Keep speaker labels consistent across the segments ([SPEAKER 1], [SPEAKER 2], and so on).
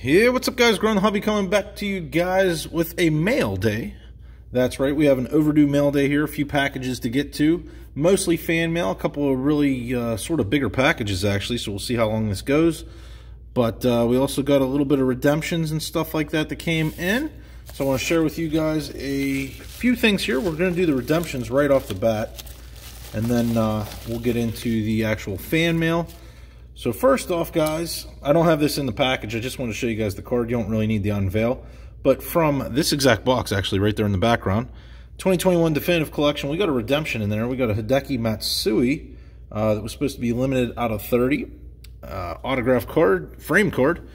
[SPEAKER 1] Hey, what's up guys? Grown Hobby coming back to you guys with a mail day. That's right, we have an overdue mail day here, a few packages to get to. Mostly fan mail, a couple of really uh, sort of bigger packages actually, so we'll see how long this goes. But uh, we also got a little bit of redemptions and stuff like that that came in. So I want to share with you guys a few things here. We're going to do the redemptions right off the bat. And then uh, we'll get into the actual fan mail. So first off, guys, I don't have this in the package. I just want to show you guys the card. You don't really need the unveil. But from this exact box, actually, right there in the background, 2021 Definitive Collection, we got a redemption in there. We got a Hideki Matsui uh, that was supposed to be limited out of 30. Uh, autograph card, frame card,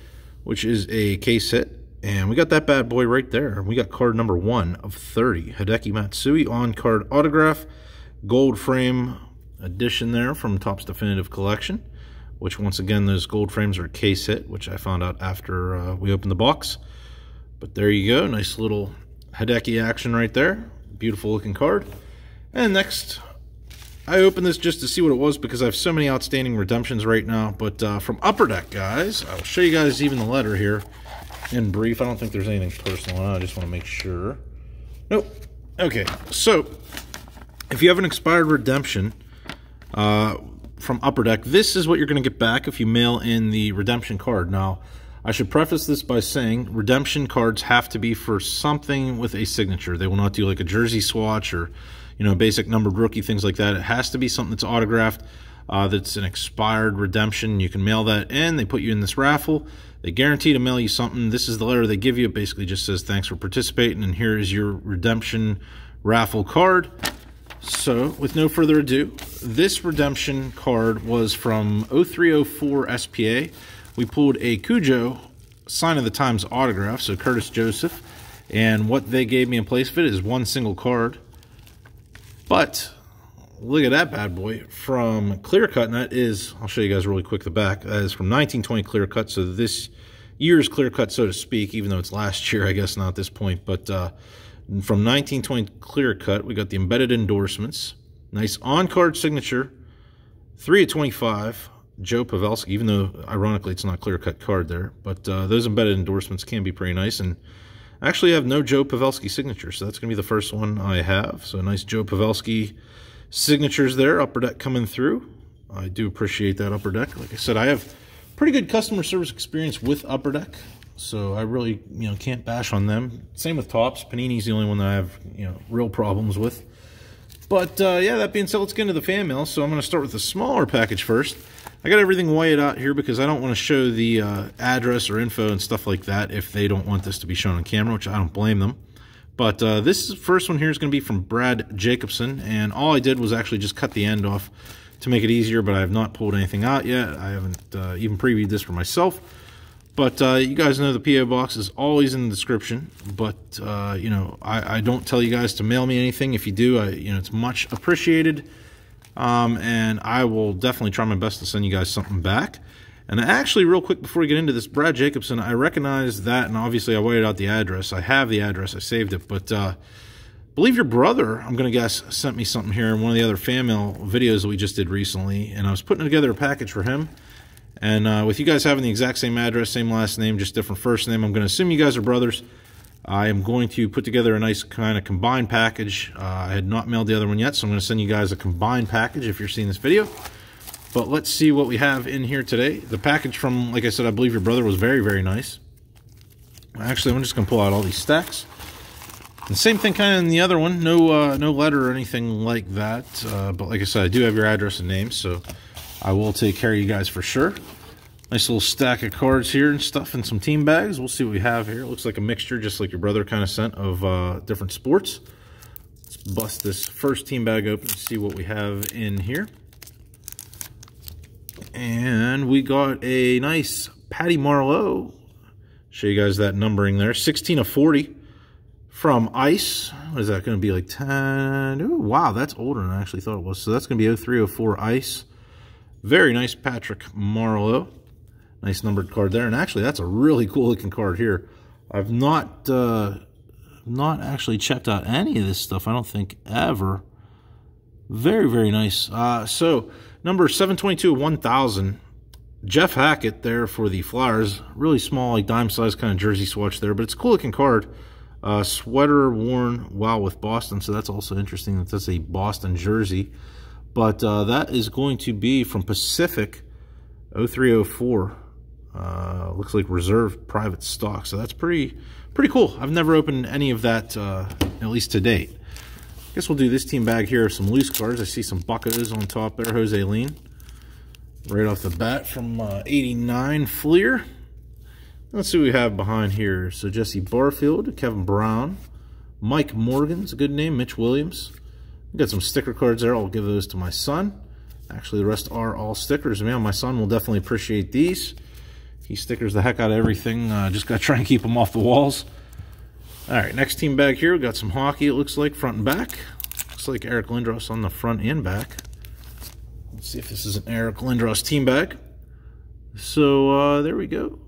[SPEAKER 1] which is a case hit. And we got that bad boy right there. We got card number one of 30. Hideki Matsui on card autograph, gold frame edition there from Topps Definitive Collection which once again, those gold frames are case hit, which I found out after uh, we opened the box. But there you go, nice little Hideki action right there. Beautiful looking card. And next, I opened this just to see what it was because I have so many outstanding redemptions right now. But uh, from Upper Deck, guys, I'll show you guys even the letter here in brief. I don't think there's anything personal. I just want to make sure. Nope. Okay, so if you have an expired redemption, uh, from Upper Deck, this is what you're going to get back if you mail in the redemption card. Now, I should preface this by saying redemption cards have to be for something with a signature. They will not do like a jersey swatch or, you know, basic numbered rookie, things like that. It has to be something that's autographed, uh, that's an expired redemption. You can mail that in. They put you in this raffle. They guarantee to mail you something. This is the letter they give you. It basically just says, thanks for participating, and here is your redemption raffle card. So, with no further ado, this redemption card was from 0304 SPA. We pulled a Cujo Sign of the Times autograph, so Curtis Joseph. And what they gave me in place of it is one single card. But, look at that bad boy. From Clear Cut, and that is, I'll show you guys really quick the back. That is from 1920 Clear Cut, so this year's Clear Cut, so to speak, even though it's last year, I guess not at this point. But, uh, from 1920 Clear Cut, we got the embedded endorsements. Nice on-card signature. 3 of 25. Joe Pavelski, even though ironically it's not clear cut card there. But uh, those embedded endorsements can be pretty nice. And actually I have no Joe Pavelski signature, so that's going to be the first one I have. So nice Joe Pavelski signatures there, upper deck coming through. I do appreciate that upper deck. Like I said, I have pretty good customer service experience with upper deck. So I really, you know, can't bash on them. Same with Topps. Panini's the only one that I have, you know, real problems with. But, uh, yeah, that being said, let's get into the fan mail. So I'm going to start with the smaller package first. I got everything whited out here because I don't want to show the uh, address or info and stuff like that if they don't want this to be shown on camera, which I don't blame them. But uh, this first one here is going to be from Brad Jacobson, and all I did was actually just cut the end off to make it easier, but I have not pulled anything out yet. I haven't uh, even previewed this for myself. But uh, you guys know the PO box is always in the description. But uh, you know, I, I, don't tell you guys to mail me anything. If you do, I, you know, it's much appreciated. Um, and I will definitely try my best to send you guys something back. And actually, real quick before we get into this, Brad Jacobson, I recognize that, and obviously I waited out the address. I have the address, I saved it, but uh, believe your brother, I'm going to guess, sent me something here in one of the other fan mail videos that we just did recently, and I was putting together a package for him. And uh, with you guys having the exact same address, same last name, just different first name, I'm going to assume you guys are brothers. I am going to put together a nice kind of combined package. Uh, I had not mailed the other one yet, so I'm going to send you guys a combined package if you're seeing this video. But let's see what we have in here today. The package from, like I said, I believe your brother was very, very nice. Actually, I'm just going to pull out all these stacks. The same thing kind of in the other one. No uh, no letter or anything like that. Uh, but like I said, I do have your address and name, so I will take care of you guys for sure. Nice little stack of cards here and stuff and some team bags. We'll see what we have here. It looks like a mixture, just like your brother kind of sent, of uh, different sports. Let's bust this first team bag open and see what we have in here. And we got a nice Patty Marleau. Show you guys that numbering there. 16 of 40 from Ice. What is that going to be, like 10? Ooh, wow, that's older than I actually thought it was. So that's going to be 0304 Ice. Very nice Patrick Marleau. Nice numbered card there. And actually, that's a really cool looking card here. I've not uh, not actually checked out any of this stuff, I don't think, ever. Very, very nice. Uh, so, number 722 1000. Jeff Hackett there for the Flyers. Really small, like dime size kind of jersey swatch there, but it's a cool looking card. Uh, sweater worn while with Boston, so that's also interesting that that's a Boston jersey. But uh, that is going to be from Pacific 0304. Uh, looks like reserve private stock, so that's pretty pretty cool. I've never opened any of that, uh, at least to date. I Guess we'll do this team bag here of some loose cards. I see some Buccos on top there, Jose Lind. Right off the bat from uh, 89 Fleer. Let's see what we have behind here. So Jesse Barfield, Kevin Brown, Mike Morgan's a good name, Mitch Williams. We got some sticker cards there. I'll give those to my son. Actually, the rest are all stickers. Man, my son will definitely appreciate these. He stickers the heck out of everything. Uh, just got to try and keep them off the walls. All right, next team back here. we got some hockey, it looks like, front and back. Looks like Eric Lindros on the front and back. Let's see if this is an Eric Lindros team bag. So, uh, there we go.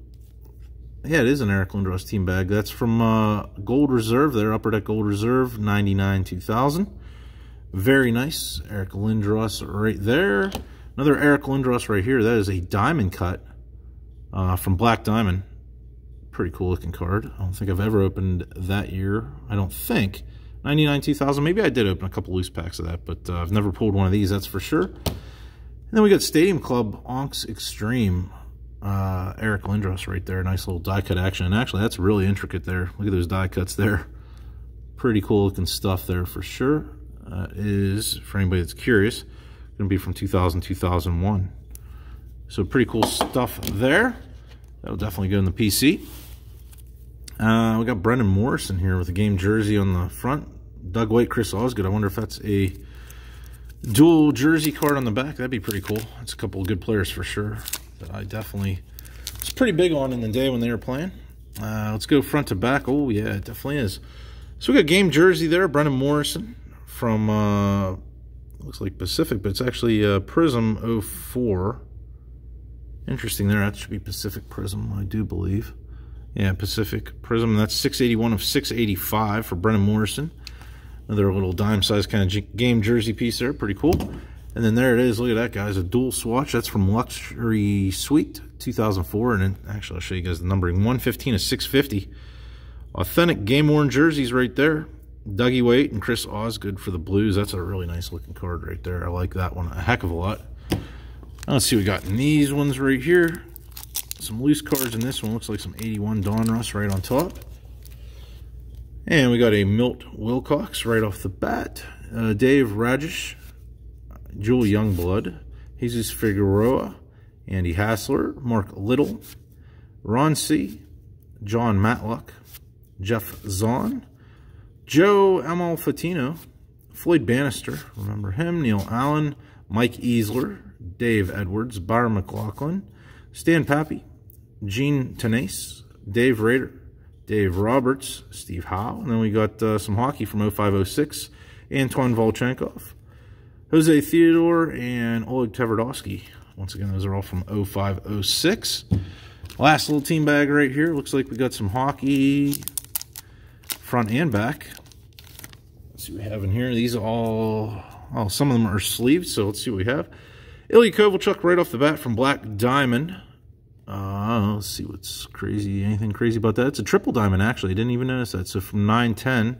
[SPEAKER 1] Yeah, it is an Eric Lindros team bag. That's from uh, Gold Reserve there, Upper Deck Gold Reserve, 99-2000. Very nice. Eric Lindros right there. Another Eric Lindros right here. That is a diamond cut uh, from Black Diamond pretty cool looking card. I don't think I've ever opened that year. I don't think. 99 2000. Maybe I did open a couple loose packs of that, but uh, I've never pulled one of these, that's for sure. And then we got Stadium Club Onyx Extreme. Uh, Eric Lindros right there. Nice little die cut action. And actually, that's really intricate there. Look at those die cuts there. Pretty cool looking stuff there for sure. Uh, is, for anybody that's curious, going to be from 2000, 2001. So pretty cool stuff there. That'll definitely go in the PC. Uh, we got Brendan Morrison here with a game jersey on the front. Doug Weight, Chris Osgood. I wonder if that's a dual jersey card on the back. That'd be pretty cool. That's a couple of good players for sure that I definitely was pretty big on in the day when they were playing. Uh, let's go front to back. Oh, yeah, it definitely is. So we got game jersey there. Brendan Morrison from, uh, looks like Pacific, but it's actually uh, Prism 04. Interesting there. That should be Pacific Prism, I do believe. Yeah, Pacific Prism. That's 681 of 685 for Brendan Morrison. Another little dime-sized kind of game jersey piece there. Pretty cool. And then there it is. Look at that, guys. A dual swatch. That's from Luxury Suite 2004. And then, actually, I'll show you guys the numbering. 115 of 650. Authentic game-worn jerseys right there. Dougie Weight and Chris Osgood for the Blues. That's a really nice looking card right there. I like that one a heck of a lot. Let's see what we got in these ones right here some loose cards in this one. Looks like some 81 Donruss right on top. And we got a Milt Wilcox right off the bat. Uh, Dave Rajsich, Joel Youngblood, Jesus Figueroa, Andy Hassler, Mark Little, Ron Cey, Jon Matlack, Geoff Zahn, Joe Amalfitano, Floyd Bannister, remember him, Neil Allen, Mike Easler, Dave Edwards, Byron McLaughlin, Stan Papi, Gene Tenace, Dave Rader, Dave Roberts, Steve Howe, and then we got uh, some hockey from 0506, Antoine Volchenkov, Jose Theodore, and Oleg Tverdovsky. Once again, those are all from 0506. Last little team bag right here. Looks like we got some hockey front and back. Let's see what we have in here. These are all, oh, some of them are sleeved, so let's see what we have. Ilya Kovalchuk right off the bat from Black Diamond. Uh, let's see what's crazy. Anything crazy about that? It's a triple diamond, actually. I didn't even notice that. So from 910.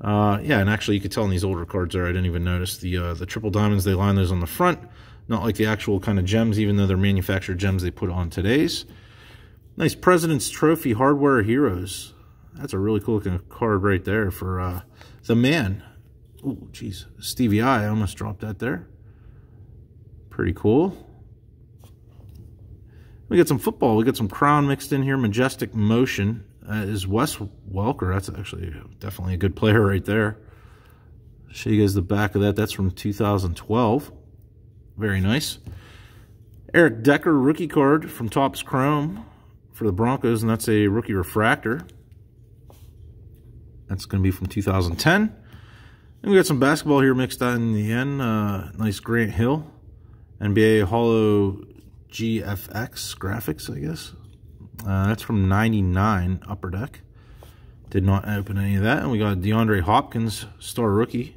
[SPEAKER 1] Uh, yeah, and actually you could tell in these older cards there, I didn't even notice the uh, the triple diamonds. They line those on the front, not like the actual kind of gems, even though they're manufactured gems they put on today's. Nice President's Trophy Hardware Heroes. That's a really cool looking card right there for uh, the man. Oh, jeez. Stevie I almost dropped that there. Pretty cool. We got some football. We got some Crown mixed in here. Majestic Motion uh, is Wes Welker. That's actually definitely a good player right there. Show you guys the back of that. That's from 2012. Very nice. Eric Decker rookie card from Topps Chrome for the Broncos, and that's a rookie refractor. That's going to be from 2010. And we got some basketball here mixed in the end. Uh, nice Grant Hill. NBA Holo GFX graphics, I guess. Uh, that's from 99 Upper Deck. Did not open any of that. And we got DeAndre Hopkins, star rookie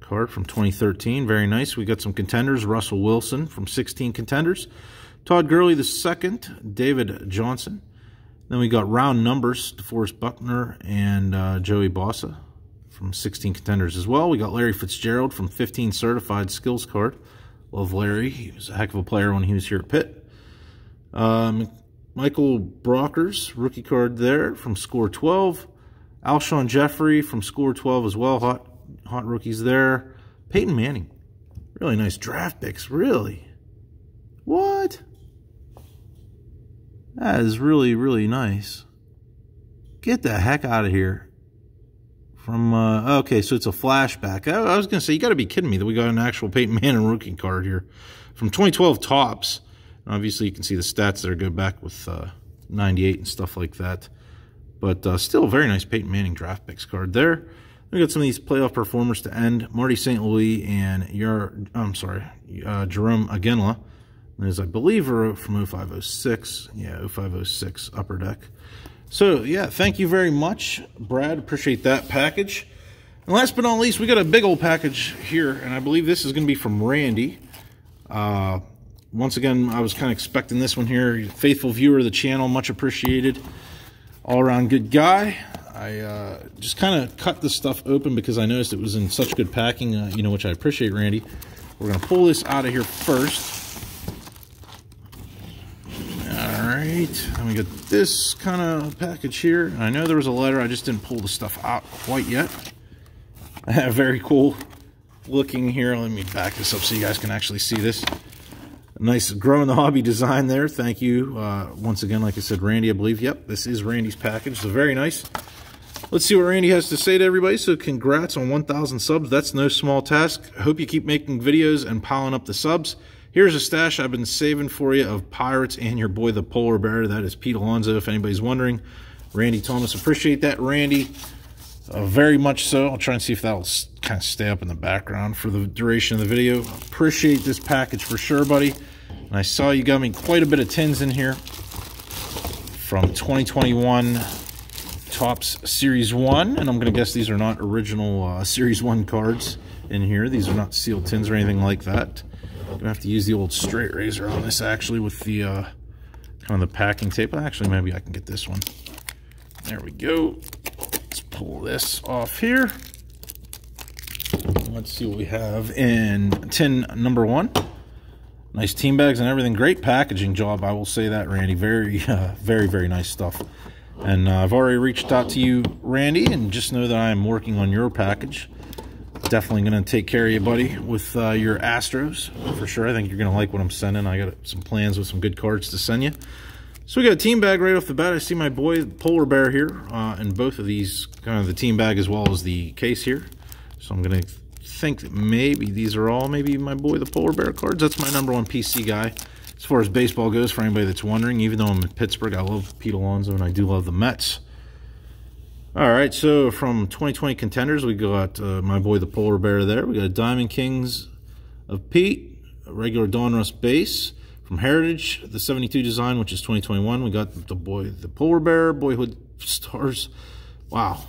[SPEAKER 1] card from 2013. Very nice. We got some contenders. Russell Wilson from 16 contenders. Todd Gurley the second, David Johnson. Then we got round numbers, DeForest Buckner and uh, Joey Bosa from 16 contenders as well. We got Larry Fitzgerald from 15 certified skills card. Love Larry. He was a heck of a player when he was here at Pitt. Um, Michael Brockers, rookie card there from score 12. Alshon Jeffery from score 12 as well. Hot, hot rookies there. Peyton Manning. Really nice draft picks, really. What? That is really, really nice. Get the heck out of here. From, uh, okay, so it's a flashback. I, I was going to say, you got to be kidding me that we got an actual Peyton Manning rookie card here. From 2012 Topps. Obviously, you can see the stats there go back with uh, 98 and stuff like that. But uh, still very nice Peyton Manning draft picks card there. We got some of these playoff performers to end. Marty St. Louis and your, I'm sorry, uh, Jarome Iginla. As I believe are from 0506. Yeah, 0506 Upper Deck. So, yeah, thank you very much, Brad. Appreciate that package. And last but not least, we got a big old package here, and I believe this is going to be from Randy. Uh, once again, I was kind of expecting this one here. Faithful viewer of the channel, much appreciated. All around good guy. I uh, just kind of cut this stuff open because I noticed it was in such good packing, uh, you know, which I appreciate, Randy. We're going to pull this out of here first. All right, and we got this kind of package here. I know there was a letter, I just didn't pull the stuff out quite yet. I have very cool looking here. Let me back this up so you guys can actually see this. Nice growing the hobby design there. Thank you. Uh, once again, like I said, Randy, I believe. Yep, this is Randy's package. So very nice. Let's see what Randy has to say to everybody. So congrats on 1,000 subs. That's no small task. Hope you keep making videos and piling up the subs. Here's a stash I've been saving for you of Pirates and your boy, the Polar Bear. That is Pete Alonso, if anybody's wondering. Randy Thomas, appreciate that, Randy. Uh, very much so. I'll try and see if that will kind of stay up in the background for the duration of the video. Appreciate this package for sure, buddy. And I saw you got me quite a bit of tins in here from 2021 Topps Series 1. And I'm going to guess these are not original uh, Series 1 cards in here. These are not sealed tins or anything like that. To have to use the old straight razor on this actually with the uh, kind of the packing tape. Actually, maybe I can get this one. There we go Let's pull this off here. Let's see what we have in tin number one. Nice team bags and everything. Great packaging job, I will say that, Randy. Very, uh, very, very nice stuff. And uh, I've already reached out to you, Randy, and just know that I am working on your package. Definitely going to take care of you, buddy, with uh, your Astros, for sure. I think you're going to like what I'm sending. I got some plans with some good cards to send you. So we got a team bag right off the bat. I see my boy Polar Bear here uh, both of these, kind of the team bag as well as the case here. So I'm going to think that maybe these are all maybe my boy the Polar Bear cards. That's my number one PC guy. As far as baseball goes, for anybody that's wondering, even though I'm in Pittsburgh, I love Pete Alonso and I do love the Mets. All right, so from 2020 contenders, we got uh, my boy the Polar Bear there. We got a Diamond Kings of Pete, a regular Donruss base. From Heritage, the 72 design, which is 2021, we got the boy, the polar bear, boyhood stars. Wow,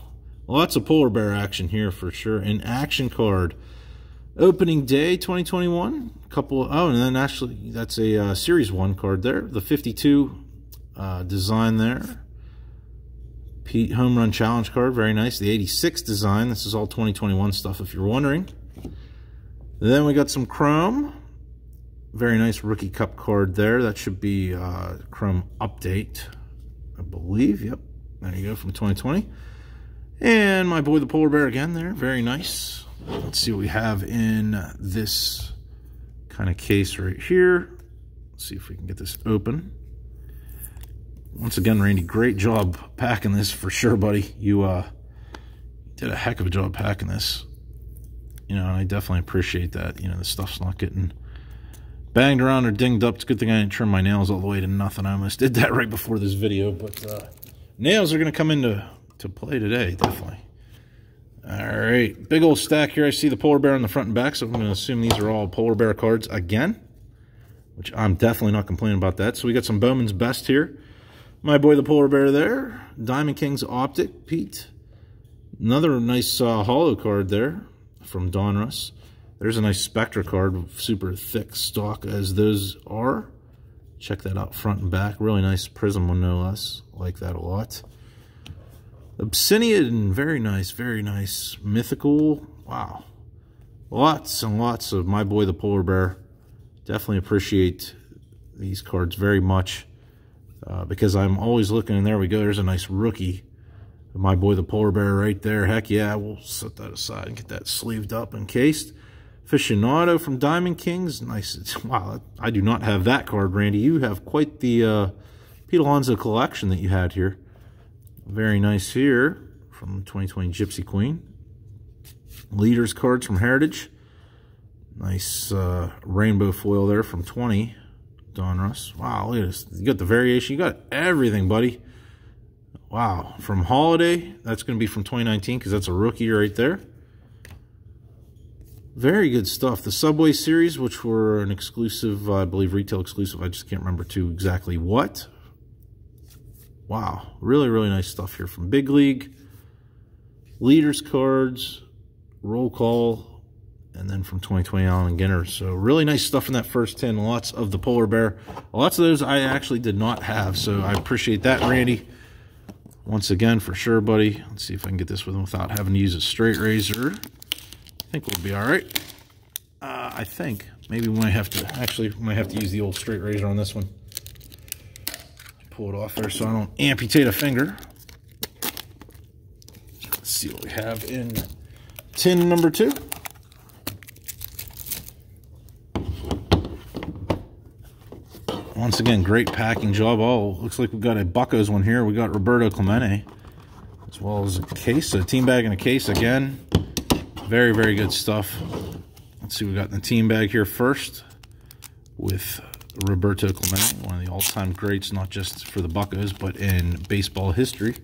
[SPEAKER 1] lots of polar bear action here for sure. An action card, opening day 2021. Couple, of, oh, and then actually that's a uh, series one card there. The 52 uh, design there. Pete home run challenge card, very nice. The 86 design. This is all 2021 stuff, if you're wondering. Then we got some chrome. Very nice rookie cup card there. That should be uh, Chrome Update, I believe. Yep, there you go from 2020. And my boy the Polar Bear again there. Very nice. Let's see what we have in this kind of case right here. Let's see if we can get this open. Once again, Randy, great job packing this for sure, buddy. You uh, did a heck of a job packing this. You know, I definitely appreciate that. You know, the stuff's not getting banged around or dinged up. It's a good thing I didn't trim my nails all the way to nothing. I almost did that right before this video, but uh, nails are going to come into to play today, definitely. All right, big old stack here. I see the polar bear on the front and back, so I'm going to assume these are all polar bear cards again, which I'm definitely not complaining about that. So we got some Bowman's Best here. My boy the polar bear there. Diamond King's Optic, Pete. Another nice uh, hollow card there from Donruss. There's a nice Spectra card, super thick stock as those are. Check that out front and back. Really nice prism one, no less. Like that a lot. Obsidian, very nice, very nice. Mythical, wow. Lots and lots of My Boy the Polar Bear. Definitely appreciate these cards very much uh, because I'm always looking, and there we go, there's a nice rookie. My Boy the Polar Bear right there. Heck yeah, we'll set that aside and get that sleeved up and cased. Aficionado from Diamond Kings. Nice. Wow, I do not have that card, Randy. You have quite the uh, Pete Alonso collection that you had here. Very nice here from 2020 Gypsy Queen. Leaders cards from Heritage. Nice uh, rainbow foil there from 20. Donruss. Wow, look at this. You got the variation. You got everything, buddy. Wow. From Holiday, that's going to be from 2019 because that's a rookie right there. Very good stuff. The Subway series, which were an exclusive, uh, I believe retail exclusive. I just can't remember too exactly what. Wow. Really, really nice stuff here from Big League. Leaders cards, roll call, and then from 2020 Allen and Ginter. So really nice stuff in that first 10. Lots of the polar bear. Lots of those I actually did not have, so I appreciate that, Randy. Once again, for sure, buddy. Let's see if I can get this with them without having to use a straight razor. I think we'll be all right. Uh, I think. Maybe we might have to, actually, we might have to use the old straight razor on this one. Pull it off there so I don't amputate a finger. Let's see what we have in tin number two. Once again, great packing job. Oh, looks like we've got a Buccos one here. We got Roberto Clemente, as well as a case, a team bag and a case again. Very, very good stuff. Let's see, we got the team bag here first with Roberto Clemente, one of the all-time greats, not just for the Buccos, but in baseball history.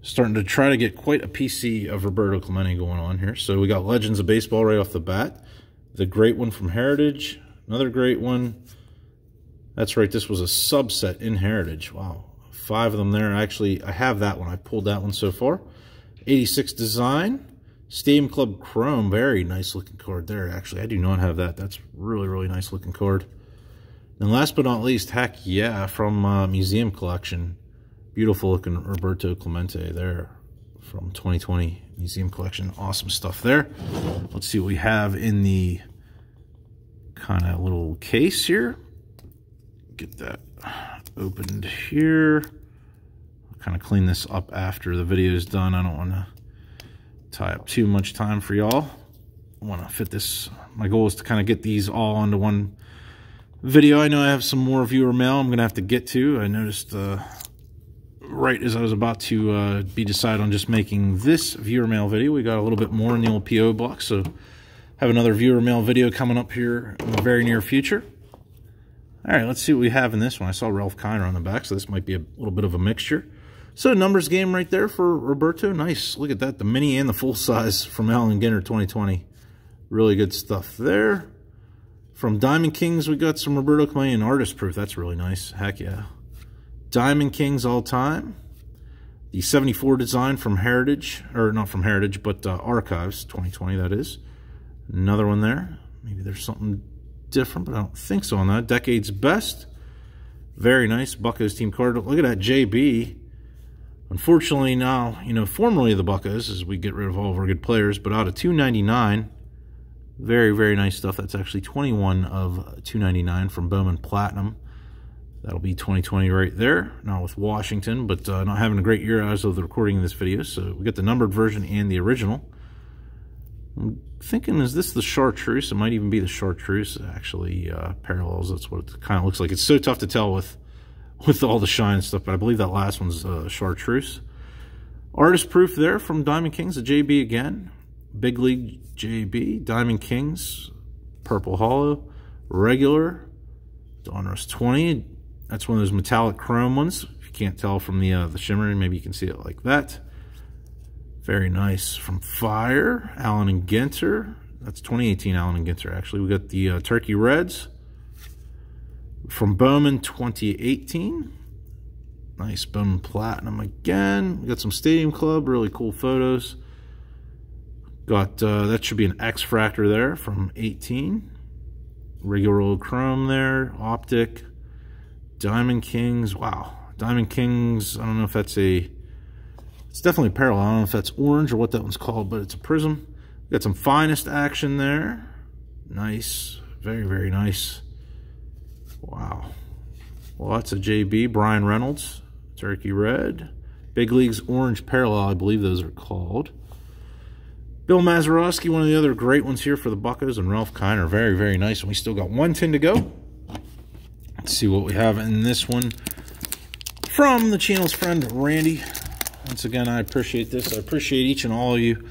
[SPEAKER 1] Starting to try to get quite a PC of Roberto Clemente going on here. So we got Legends of Baseball right off the bat. The great one from Heritage. Another great one. That's right, this was a subset in Heritage. Wow, five of them there. Actually, I have that one. I pulled that one so far. 86 design. Stadium Club Chrome, very nice looking card there, actually. I do not have that. That's really, really nice looking card. And last but not least, heck yeah, from uh, Museum Collection. Beautiful looking Roberto Clemente there from 2020 Museum Collection. Awesome stuff there. Let's see what we have in the kind of little case here. Get that opened here. I'll kind of clean this up after the video is done. I don't want to tie up too much time for y'all. I want to fit this. My goal is to kind of get these all onto one video. I know I have some more viewer mail I'm going to have to get to. I noticed uh, right as I was about to uh, be decided on just making this viewer mail video, we got a little bit more in the old PO box. So have another viewer mail video coming up here in the very near future. All right, let's see what we have in this one. I saw Ralph Kiner on the back, so this might be a little bit of a mixture. So numbers game right there for Roberto. Nice. Look at that. The mini and the full size from Allen Ginter 2020. Really good stuff there. From Diamond Kings, we got some Roberto Clemente artist proof. That's really nice. Heck yeah. Diamond Kings all time. The 74 design from Heritage, or not from Heritage, but uh, Archives 2020, that is. Another one there. Maybe there's something different, but I don't think so on that. Decade's Best. Very nice. Buccos team card. Look at that JB. Unfortunately, now, you know, formerly the Buccos, as we get rid of all of our good players, but out of 299, very, very nice stuff. That's actually 21 of 299 from Bowman Platinum. That'll be 2020 right there. Not with Washington, but uh, not having a great year as of the recording of this video. So we get the numbered version and the original. Thinking, is this the chartreuse? It might even be the chartreuse, actually, uh, parallels. That's what it kind of looks like. It's so tough to tell with with all the shine stuff, but I believe that last one's uh, chartreuse. Artist proof there from Diamond Kings, the JB again. Big League JB, Diamond Kings, Purple Hollow, regular, Donruss 20. That's one of those metallic chrome ones. If you can't tell from the uh, the shimmer, maybe you can see it like that. Very nice. From Fire, Allen and Ginter. That's 2018 Allen and Ginter, actually. We got the uh, Turkey Reds from Bowman 2018. Nice Bowman Platinum again. We got some Stadium Club, really cool photos. Got, uh, that should be an X-Fractor there from 18. Regular old chrome there, optic. Diamond Kings. Wow. Diamond Kings, I don't know if that's a... It's definitely parallel. I don't know if that's orange or what that one's called, but it's a prism. Got some finest action there. Nice. Very, very nice. Wow. Lots of JB. Bryan Reynolds. Turkey Red. Big Leagues Orange Parallel, I believe those are called. Bill Mazeroski, one of the other great ones here for the Buccos, and Ralph Kiner. Very, very nice. And we still got one tin to go. Let's see what we have in this one from the channel's friend, Randy. Once again, I appreciate this. I appreciate each and all of you.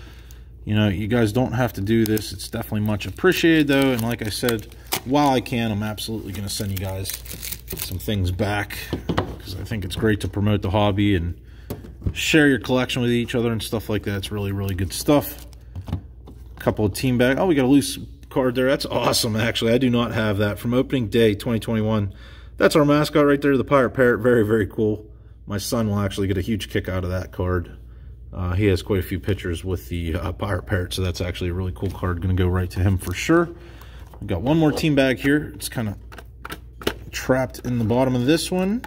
[SPEAKER 1] You know, you guys don't have to do this. It's definitely much appreciated, though. And like I said, while I can, I'm absolutely going to send you guys some things back because I think it's great to promote the hobby and share your collection with each other and stuff like that. It's really, really good stuff. A couple of team bag. Oh, we got a loose card there. That's awesome, actually. I do not have that from opening day 2021. That's our mascot right there, the Pirate Parrot. Very, very cool. My son will actually get a huge kick out of that card. Uh, he has quite a few pictures with the uh, Pirate Parrot, so that's actually a really cool card. Going to go right to him for sure. We've got one more team bag here. It's kind of trapped in the bottom of this one.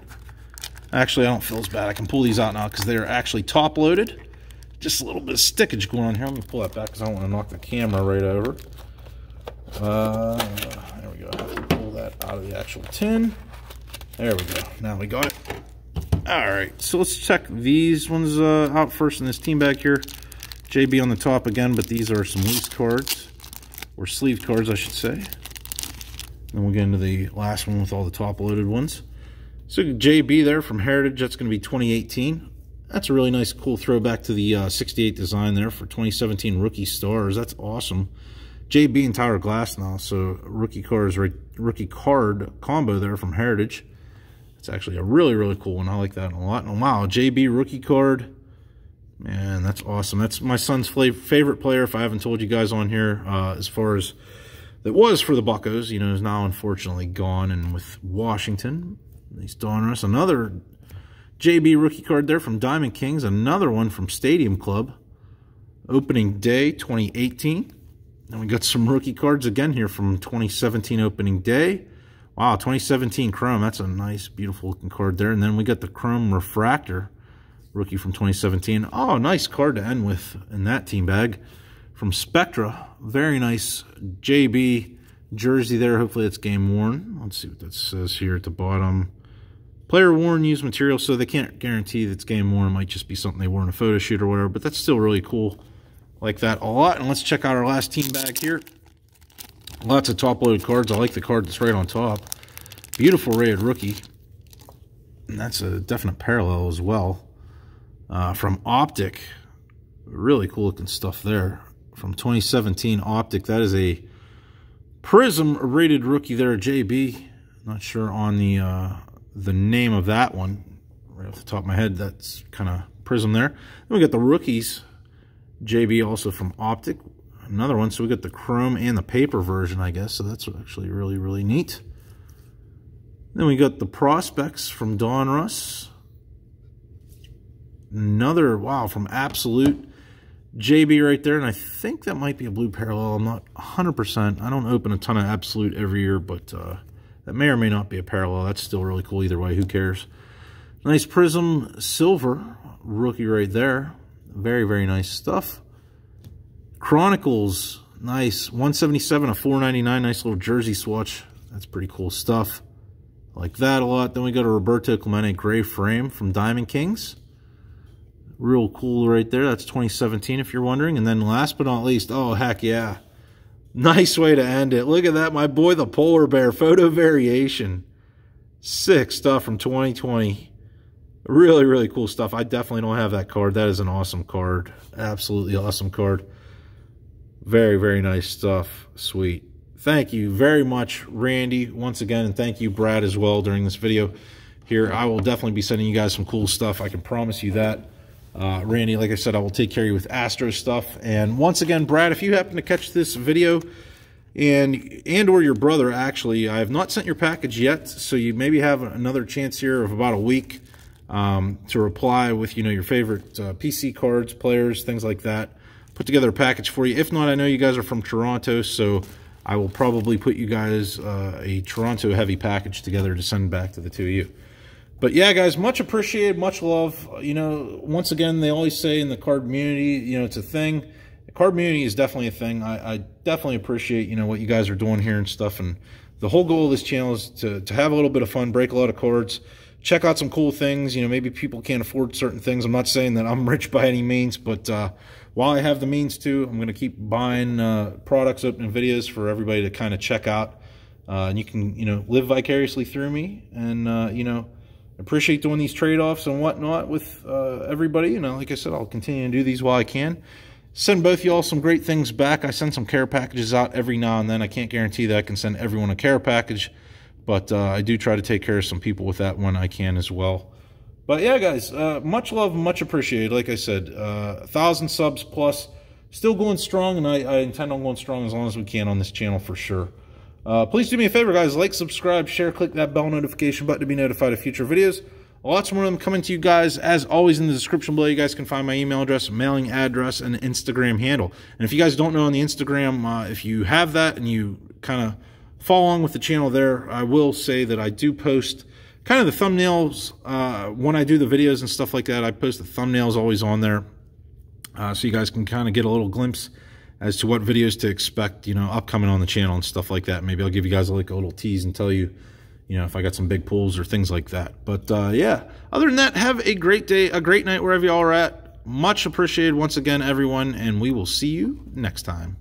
[SPEAKER 1] Actually, I don't feel as bad. I can pull these out now because they're actually top loaded. Just a little bit of stickage going on here. Let me pull that back because I don't want to knock the camera right over. Uh, there we go. I have to pull that out of the actual tin. There we go. Now we got it. All right, so let's check these ones uh, out first in this team back here. JB on the top again, but these are some loose cards, or sleeved cards, I should say. Then we'll get into the last one with all the top-loaded ones. So JB there from Heritage, that's going to be 2018. That's a really nice, cool throwback to the uh, 68 design there for 2017 Rookie Stars. That's awesome. JB and Tyler Glasnow, so rookie cards, rookie card combo there from Heritage. It's actually a really, really cool one. I like that a lot. And wow, JB rookie card. Man, that's awesome. That's my son's favorite player, if I haven't told you guys on here, uh, as far as it was for the Buccos. You know, is now unfortunately gone. And with Washington, he's Donruss. Another JB rookie card there from Diamond Kings. Another one from Stadium Club. Opening day 2018. And we got some rookie cards again here from 2017 opening day. Wow, 2017 Chrome. That's a nice, beautiful looking card there. And then we got the Chrome Refractor, rookie from 2017. Oh, nice card to end with in that team bag from Spectra. Very nice JB jersey there. Hopefully it's game worn. Let's see what that says here at the bottom. Player worn used material, so they can't guarantee that it's game worn. It might just be something they wore in a photo shoot or whatever, but that's still really cool. like that a lot. And let's check out our last team bag here. Lots of top-loaded cards. I like the card that's right on top. Beautiful rated rookie. And that's a definite parallel as well. Uh, from Optic. Really cool looking stuff there. From 2017 Optic. That is a Prism rated rookie there, JB. Not sure on the uh, the name of that one. Right off the top of my head, that's kind of Prism there. Then we got the rookies. JB also from Optic another one. So we got the chrome and the paper version, I guess. So that's actually really, really neat. Then we got the prospects from Donruss. Another, wow, from Absolute. JB right there, and I think that might be a blue parallel. I'm not 100%. I don't open a ton of Absolute every year, but uh, that may or may not be a parallel. That's still really cool either way. Who cares? Nice Prism Silver rookie right there. Very, very nice stuff. Chronicles, nice. 177 of 499, nice little jersey swatch. That's pretty cool stuff. like that a lot. Then we got a Roberto Clemente gray frame from Diamond Kings. Real cool right there. That's 2017 if you're wondering. And then last but not least, oh, heck yeah. Nice way to end it. Look at that, my boy, the polar bear. Photo variation. Sick stuff from 2020. Really, really cool stuff. I definitely don't have that card. That is an awesome card. Absolutely awesome card. Very, very nice stuff. Sweet. Thank you very much, Randy, once again, and thank you, Brad, as well, during this video here. I will definitely be sending you guys some cool stuff. I can promise you that. Uh, Randy, like I said, I will take care of you with Astro stuff. And once again, Brad, if you happen to catch this video and and or your brother, actually, I have not sent your package yet, so you maybe have another chance here of about a week um, to reply with, you know, your favorite uh, PC cards, players, things like that put together a package for you. If not, I know you guys are from Toronto, so I will probably put you guys uh, a Toronto heavy package together to send back to the two of you. But yeah, guys, much appreciated, much love. You know, once again, they always say in the card community, you know, it's a thing. Card community is definitely a thing. I, I definitely appreciate, you know, what you guys are doing here and stuff. And the whole goal of this channel is to, to have a little bit of fun, break a lot of cards, check out some cool things. You know, maybe people can't afford certain things. I'm not saying that I'm rich by any means, but uh, while I have the means to, I'm going to keep buying uh, products, opening videos for everybody to kind of check out. Uh, and you can, you know, live vicariously through me and, uh, you know, appreciate doing these trade-offs and whatnot with uh, everybody. You know, like I said, I'll continue to do these while I can. Send both y'all some great things back. I send some care packages out every now and then. I can't guarantee that I can send everyone a care package, but uh, I do try to take care of some people with that when I can as well. But yeah, guys, uh, much love, much appreciated. Like I said, uh, thousand subs plus, still going strong, and I, I intend on going strong as long as we can on this channel for sure. Uh, please do me a favor, guys. Like, subscribe, share, click that bell notification button to be notified of future videos. Lots more of them coming to you guys. As always, in the description below, you guys can find my email address, mailing address, and Instagram handle. And if you guys don't know on the Instagram, uh, if you have that and you kind of follow along with the channel there, I will say that I do post kind of the thumbnails uh, when I do the videos and stuff like that. I post the thumbnails always on there uh, so you guys can kind of get a little glimpse as to what videos to expect, you know, upcoming on the channel and stuff like that. Maybe I'll give you guys like a little tease and tell you, you know, if I got some big pulls or things like that. But uh, yeah, other than that, have a great day, a great night wherever y'all are at. Much appreciated once again, everyone, and we will see you next time.